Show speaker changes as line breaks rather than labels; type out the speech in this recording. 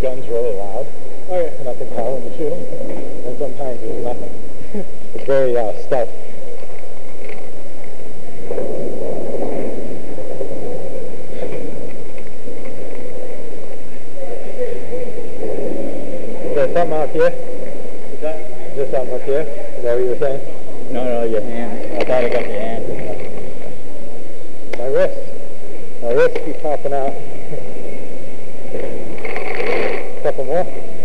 gun's really loud.
Oh yeah.
And I can tell when you shoot them. And sometimes it's nothing. it's very uh, stealth. Is there something out here?
Is that?
Is there something up here? Is that what you were saying?
No, no, your hand. I thought I got your hand.
My wrist. My wrist keeps popping out. comum